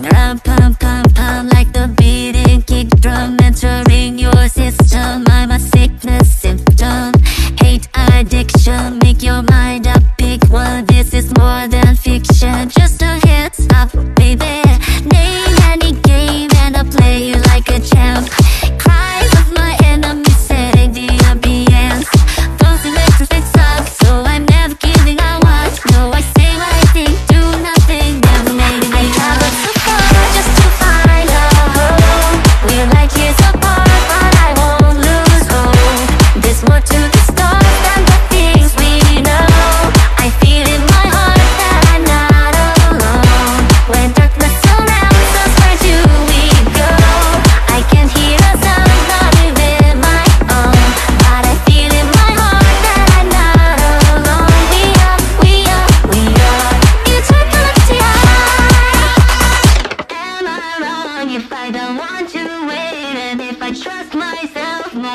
When I pump, pump, pump like the beat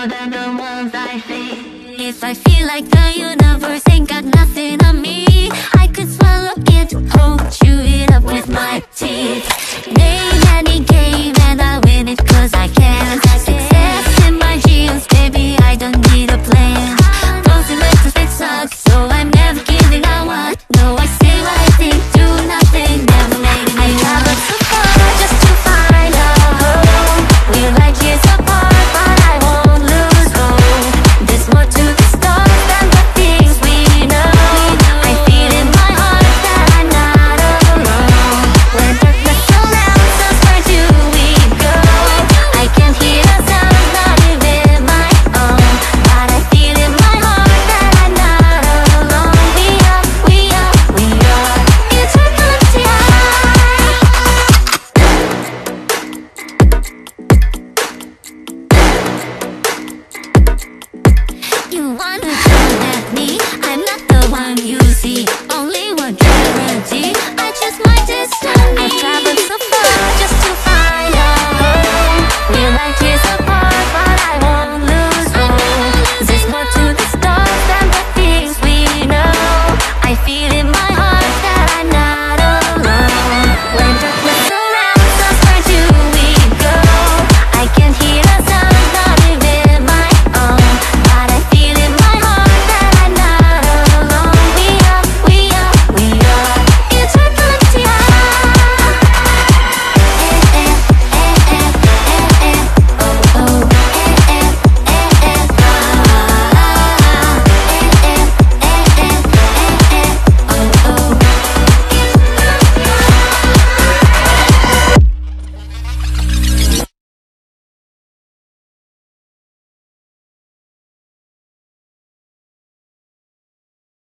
more than the ones I see. If I feel like the universe ain't got nothing on me. I'm not the one you see Only one guarantee I choose my destiny.